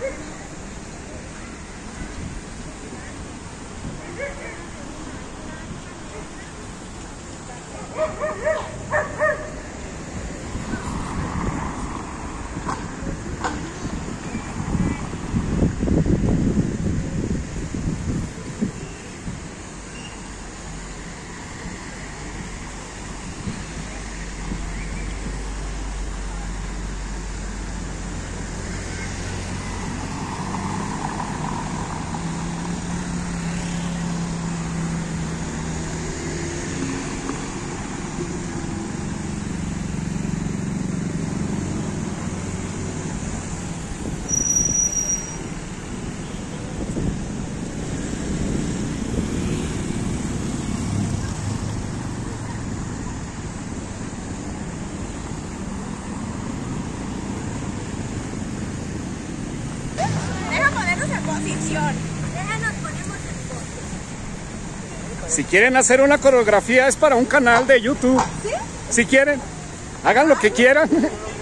Thank you. Posición. Déjanos, ponemos el poste. Si quieren hacer una coreografía es para un canal de YouTube. Si quieren, hagan lo que quieran.